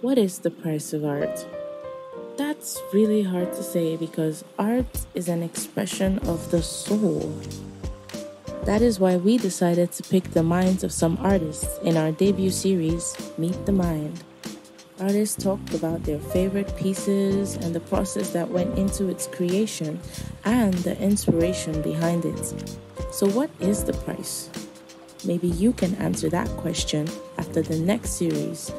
What is the price of art? That's really hard to say because art is an expression of the soul. That is why we decided to pick the minds of some artists in our debut series, Meet the Mind. Artists talked about their favorite pieces and the process that went into its creation and the inspiration behind it. So, what is the price? Maybe you can answer that question after the next series